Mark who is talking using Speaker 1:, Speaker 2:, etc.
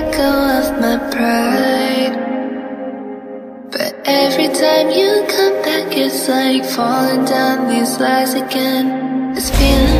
Speaker 1: let go of my pride. But every time you come back, it's like falling down these lies again. This feeling.